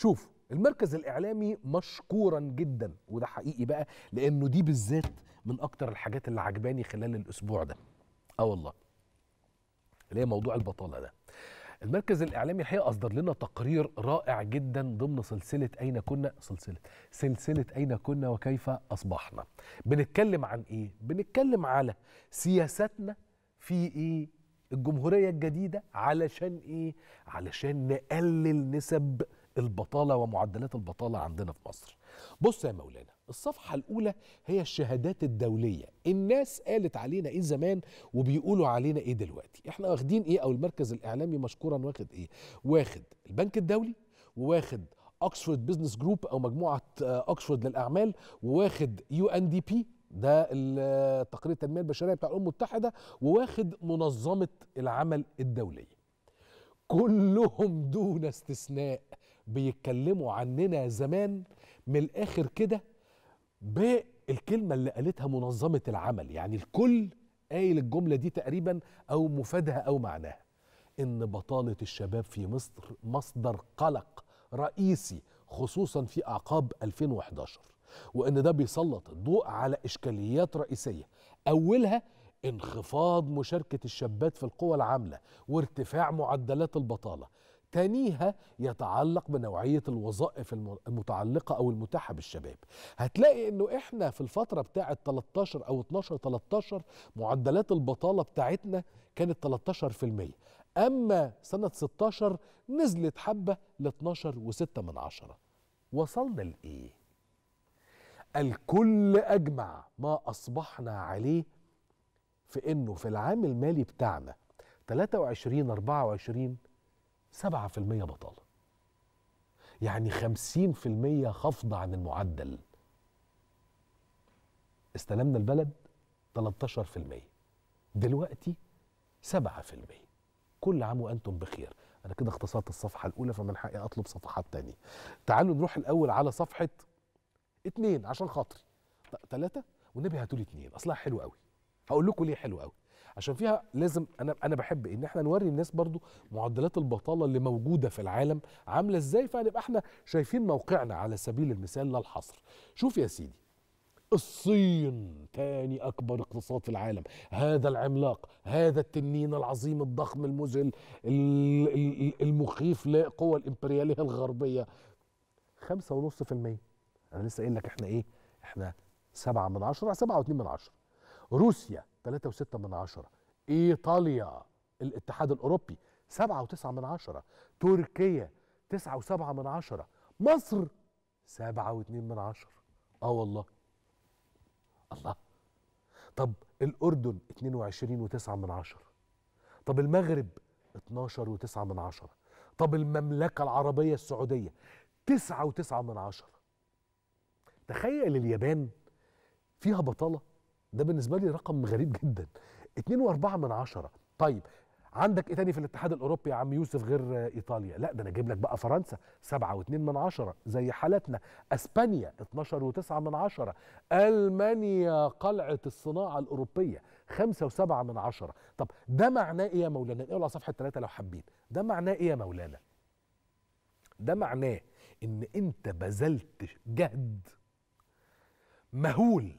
شوف المركز الإعلامي مشكورا جدا وده حقيقي بقى لأنه دي بالذات من أكتر الحاجات اللي عجباني خلال الأسبوع ده. آه والله. اللي هي موضوع البطالة ده. المركز الإعلامي الحقيقة أصدر لنا تقرير رائع جدا ضمن سلسلة أين كنا؟ سلسلة. سلسلة أين كنا وكيف أصبحنا. بنتكلم عن إيه؟ بنتكلم على سياساتنا في إيه؟ الجمهورية الجديدة علشان إيه؟ علشان نقلل نسب البطالة ومعدلات البطالة عندنا في مصر. بص يا مولانا الصفحة الأولى هي الشهادات الدولية. الناس قالت علينا إيه زمان وبيقولوا علينا إيه دلوقتي. إحنا واخدين إيه أو المركز الإعلامي مشكورا واخد إيه؟ واخد البنك الدولي وواخد Oxford Business Group أو مجموعة اوكسفورد للأعمال وواخد UNDP ده تقرير التنمية البشرية بتاع الأمم المتحدة وواخد منظمة العمل الدولية. كلهم دون استثناء. بيتكلموا عننا زمان من الآخر كده بالكلمة اللي قالتها منظمة العمل. يعني الكل قايل الجملة دي تقريبا أو مفادها أو معناها. إن بطاله الشباب في مصر مصدر قلق رئيسي خصوصا في أعقاب 2011 وإن ده بيسلط الضوء على إشكاليات رئيسية. أولها انخفاض مشاركة الشابات في القوى العاملة وارتفاع معدلات البطالة. تانيها يتعلق بنوعية الوظائف المتعلقة أو المتاحة بالشباب. هتلاقي أنه إحنا في الفترة بتاعة 13 أو 12-13 معدلات البطالة بتاعتنا كانت 13% أما سنة 16 نزلت حبة ل 12 و6 من عشرة. وصلنا لإيه؟ الكل أجمع ما أصبحنا عليه في أنه في العام المالي بتاعنا 23 24 7% بطالة يعني 50% خفض عن المعدل. استلمنا البلد 13% دلوقتي 7% كل عام وأنتم بخير. أنا كده اختصرت الصفحة الأولى فمن حقي أطلب صفحات تانية. تعالوا نروح الأول على صفحة اتنين عشان خاطري. ثلاثة والنبي هاتوا لي اتنين. أصلها حلو قوي. هقول لكم ليه حلو قوي. عشان فيها لازم أنا أنا بحب إن إحنا نوري الناس برضو معدلات البطالة اللي موجودة في العالم عاملة إزاي فنبقى إحنا شايفين موقعنا على سبيل المثال لا الحصر. شوف يا سيدي الصين تاني أكبر اقتصاد في العالم. هذا العملاق هذا التنين العظيم الضخم المذهل المخيف لقوى الإمبريالية الغربية. خمسة ونص في المية. أنا لسه قايل لك إحنا إيه؟ إحنا سبعة من عشرة سبعة واتنين من عشرة. روسيا 3.6 من عشرة إيطاليا الاتحاد الأوروبي 7.9 من عشرة تركيا 9.7 من عشرة مصر 7.2 من عشرة. آه والله. الله. طب الأردن 22.9 من عشرة. طب المغرب 12.9 من عشرة. طب المملكة العربية السعودية 9.9 من عشرة. تخيل اليابان فيها بطالة ده بالنسبة لي رقم غريب جدا. 2.4 من عشرة. طيب عندك إيه تاني في الاتحاد الأوروبي يا عم يوسف غير إيطاليا؟ لا ده أنا أجيب لك بقى فرنسا 7.2 من عشرة زي حالتنا. إسبانيا 12.9 من عشرة. ألمانيا قلعة الصناعة الأوروبية 5.7 من عشرة. طب ده معناه إيه يا مولانا؟ اقرا صفحة 3 لو حابين. ده معناه إيه يا مولانا؟ ده معناه إن أنت بذلت جهد مهول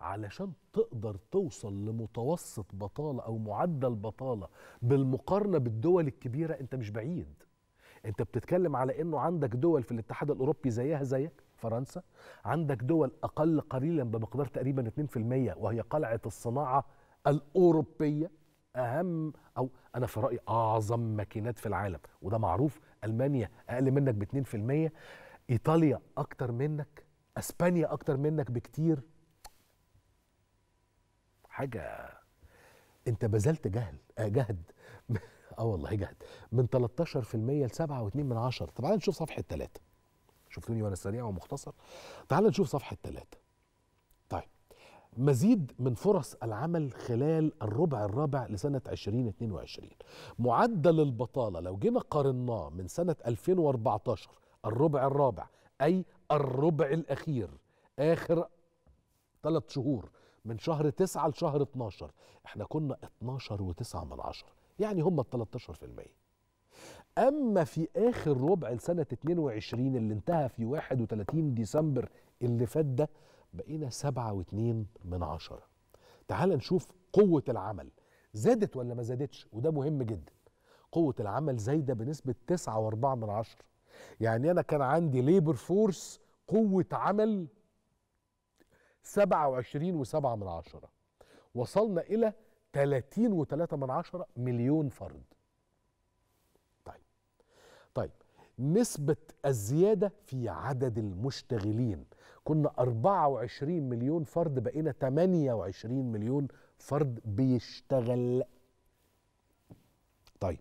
علشان تقدر توصل لمتوسط بطالة أو معدل بطالة بالمقارنة بالدول الكبيرة أنت مش بعيد. أنت بتتكلم على أنه عندك دول في الاتحاد الأوروبي زيها زيك فرنسا. عندك دول أقل قليلا بمقدار تقريبا 2% وهي قلعة الصناعة الأوروبية. أهم أو أنا في رأيي أعظم ماكينات في العالم وده معروف. ألمانيا أقل منك ب 2% إيطاليا أكتر منك. أسبانيا أكتر منك بكتير. حاجة. انت بذلت جهل آه جهد. آه والله جهد. من 13% ل 7.2 من عشرة. تعال نشوف صفحة 3 شفتوني وأنا سريع ومختصر؟ تعال نشوف صفحة 3 طيب. مزيد من فرص العمل خلال الربع الرابع لسنة 2022 معدل البطالة لو جينا قارناه من سنة 2014 الربع الرابع أي الربع الأخير آخر ثلاث شهور من شهر 9 لشهر 12 إحنا كنا 12 و9 من عشرة يعني هم ال 13% أما في آخر ربع لسنة 22 اللي انتهى في 31 ديسمبر اللي فات ده بقينا 7.2 من عشرة. تعال نشوف قوة العمل. زادت ولا ما زادتش؟ وده مهم جدا. قوة العمل زايدة بنسبة 9.4 من عشرة. يعني أنا كان عندي labor force قوة عمل 27 و7 من عشرة. وصلنا إلى 30 و3 من عشرة مليون فرد. طيب. طيب. نسبة الزيادة في عدد المشتغلين. كنا 24 مليون فرد بقينا 28 مليون فرد بيشتغل. طيب.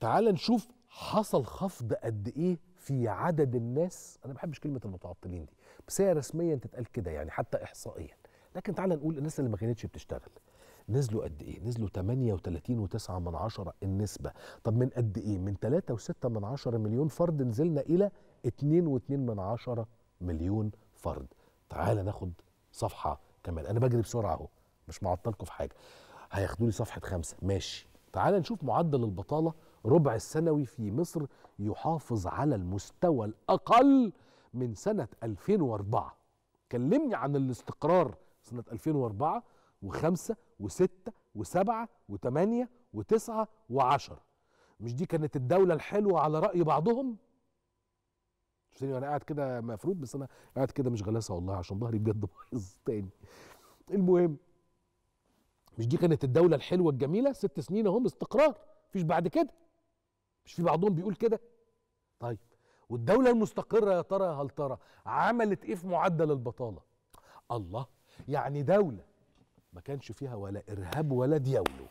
تعال نشوف حصل خفض قد إيه في عدد الناس أنا ما بحبش كلمة المتعطلين دي بس هي رسميا تتقال كده يعني حتى احصائيا. لكن تعال نقول الناس اللي ما كانتش بتشتغل نزلوا قد إيه؟ نزلوا 38 و9 من عشرة النسبة. طب من قد إيه؟ من 3 و6 من عشرة مليون فرد نزلنا إلى 2 و2 من عشرة مليون فرد. تعال ناخد صفحة كمان. أنا بجري بسرعة أهو مش معطلكم في حاجة. هياخدوا لي صفحة خمسة. ماشي. تعال نشوف معدل البطالة ربع السنوي في مصر يحافظ على المستوى الأقل من سنة 2004 كلمني عن الاستقرار سنة 2004 و5 و6 و7 و8 و9 و10 مش دي كانت الدولة الحلوة على رأي بعضهم؟ شفتني وأنا قاعد كده مفروض بس أنا قاعد كده مش غلاسة والله عشان ظهري بجد بايظ تاني. المهم مش دي كانت الدولة الحلوة الجميلة؟ ست سنين اهم استقرار. مفيش بعد كده. مش في بعضهم بيقول كده؟ طيب والدولة المستقرة يا ترى هل ترى عملت إيه في معدل البطالة؟ الله يعني دولة ما كانش فيها ولا إرهاب ولا ديولو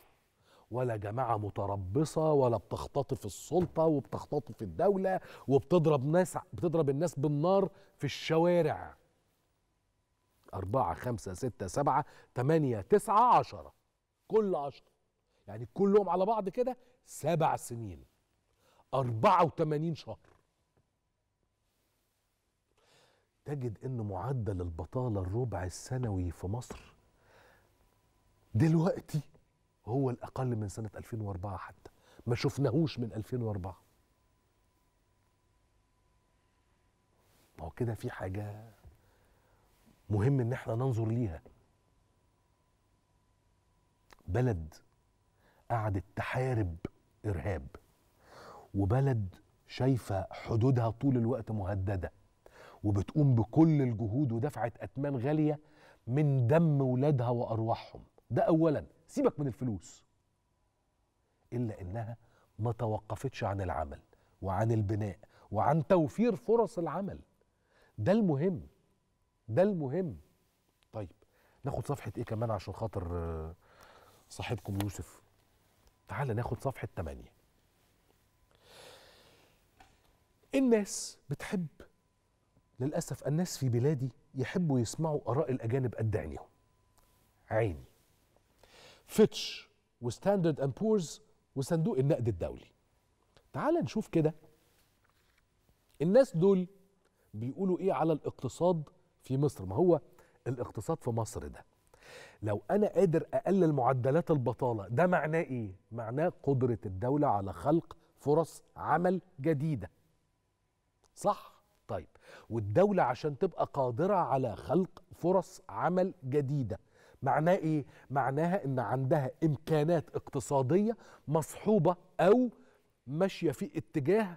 ولا جماعة متربصة ولا بتختطف السلطة وبتختطف الدولة وبتضرب ناس بتضرب الناس بالنار في الشوارع. أربعة خمسة ستة سبعة تمانية تسعة عشرة كل عشرة. يعني كلهم على بعض كده سبع سنين. أربعة وتمانين شهر. تجد أن معدل البطالة الربع السنوي في مصر دلوقتي هو الأقل من سنة 2004 حتى. ما شفناهوش من 2004 ما هو كده في حاجة مهم إن إحنا ننظر ليها. بلد قعدت تحارب إرهاب. وبلد شايفة حدودها طول الوقت مهددة وبتقوم بكل الجهود ودفعت اثمان غالية من دم ولادها وأرواحهم. ده اولا سيبك من الفلوس. إلا إنها ما توقفتش عن العمل وعن البناء وعن توفير فرص العمل. ده المهم ده المهم. طيب ناخد صفحة إيه كمان عشان خاطر آه، صاحبكم يوسف؟ تعال ناخد صفحة 8 الناس. بتحب. للأسف الناس في بلادي يحبوا يسمعوا آراء الأجانب قد عينيهم. عيني. فيتش وستاندرد أند بورز وصندوق النقد الدولي. تعال نشوف كده. الناس دول بيقولوا إيه على الاقتصاد في مصر؟ ما هو الاقتصاد في مصر ده. لو أنا قادر أقلل معدلات البطالة ده معناه إيه؟ معناه قدرة الدولة على خلق فرص عمل جديدة. صح؟ طيب والدولة عشان تبقى قادرة على خلق فرص عمل جديدة معناه إيه؟ معناها إن عندها إمكانات اقتصادية مصحوبة أو ماشية في اتجاه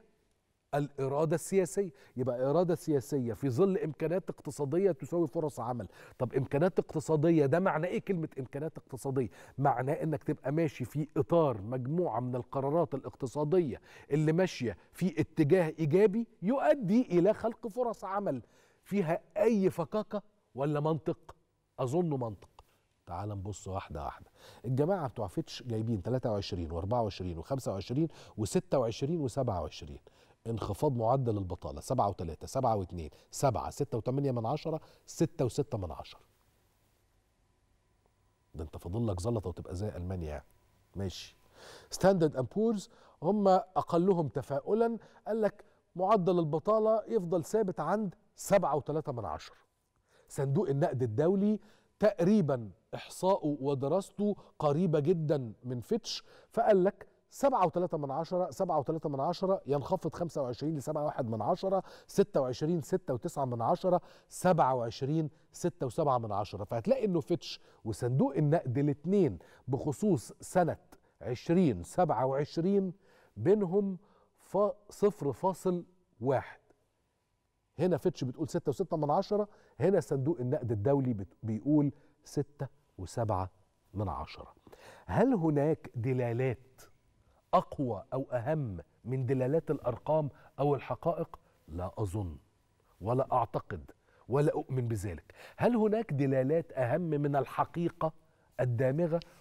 الإرادة السياسية. يبقى إرادة سياسية في ظل إمكانات اقتصادية تساوي فرص عمل. طب إمكانات اقتصادية ده معنى إيه كلمة إمكانات اقتصادية؟ معناه إنك تبقى ماشي في إطار مجموعة من القرارات الاقتصادية اللي ماشية في اتجاه إيجابي يؤدي إلى خلق فرص عمل. فيها أي فكاكة ولا منطق؟ أظن منطق. تعال نبص واحدة واحدة. الجماعة بتوع فيتش جايبين 23 و24 و25 و26 و27 انخفاض معدل البطالة 7 و3 7 و2 7 6 و8 من عشرة 6 و6 من عشرة. ده انت فاضل لك زلطة وتبقى زي ألمانيا يعني. ماشي. Standard and Poor's هم أقلهم تفاؤلا. قال لك معدل البطالة يفضل ثابت عند 7 و3 من عشرة. صندوق النقد الدولي تقريبا إحصاؤه ودراسته قريبة جدا من فيتش. فقال لك سبعة وثلاثة من عشرة سبعة وثلاثة من عشرة ينخفض خمسة وعشرين لسبعة واحد من عشرة ستة وعشرين ستة وتسعة من عشرة سبعة وعشرين ستة وسبعة من عشرة. فهتلاقي إنه فيتش وصندوق النقد الاتنين بخصوص سنة عشرين سبعة وعشرين بينهم صفر فاصل واحد. هنا فيتش بتقول ستة وستة من عشرة هنا صندوق النقد الدولي بيقول ستة وسبعة من عشرة. هل هناك دلالات أقوى أو أهم من دلالات الأرقام أو الحقائق؟ لا أظن ولا أعتقد ولا أؤمن بذلك. هل هناك دلالات أهم من الحقيقة الدامغة؟